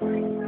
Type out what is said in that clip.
Bye.